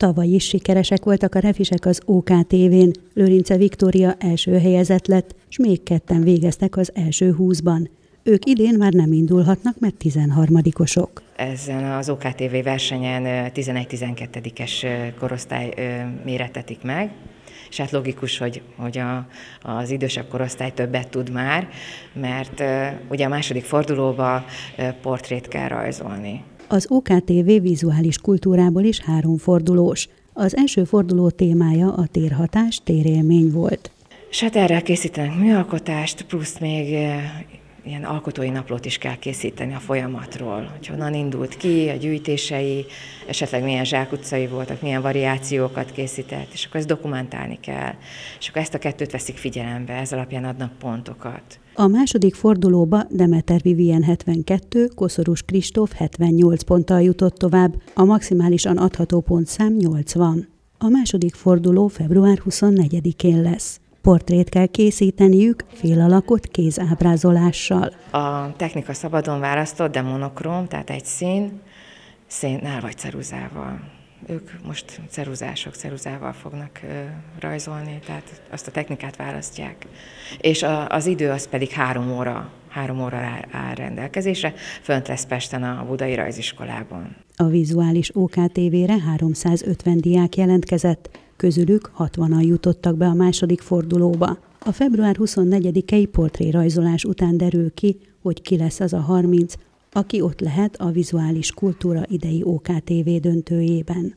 Tavaly is sikeresek voltak a refisek az OKTV-n. Lőrince Viktória első helyezett lett, s még ketten végeztek az első húszban. Ők idén már nem indulhatnak, mert 13-osok. Ezen az OKTV versenyen 11-12-es korosztály méretetik meg, és hát logikus, hogy, hogy a, az idősebb korosztály többet tud már, mert ugye a második fordulóba portrét kell rajzolni. Az OKTV vizuális kultúrából is három fordulós. Az első forduló témája a térhatás, térélmény volt. És hát erre készítenek műalkotást, plusz még ilyen alkotói naplót is kell készíteni a folyamatról, hogy honnan indult ki, a gyűjtései, esetleg milyen zsákutcai voltak, milyen variációkat készített, és akkor ezt dokumentálni kell. És akkor ezt a kettőt veszik figyelembe, ez alapján adnak pontokat. A második fordulóba Demeter Vivien 72, Koszorús Kristóf 78 ponttal jutott tovább, a maximálisan adható pontszám 80. A második forduló február 24-én lesz. Portrét kell készíteniük fél alakot kézábrázolással. A technika szabadon választott, de monokróm, tehát egy szín, szénnel vagy ceruzával. Ők most ceruzások, ceruzával fognak ö, rajzolni, tehát azt a technikát választják. És a, az idő az pedig három óra, három óra áll rendelkezésre, fönt lesz Pesten a Budai Rajziskolában. A vizuális OKTV-re 350 diák jelentkezett, közülük 60-an jutottak be a második fordulóba. A február 24-i portrérajzolás után derül ki, hogy ki lesz az a 30, aki ott lehet a vizuális kultúra idei OKTV döntőjében.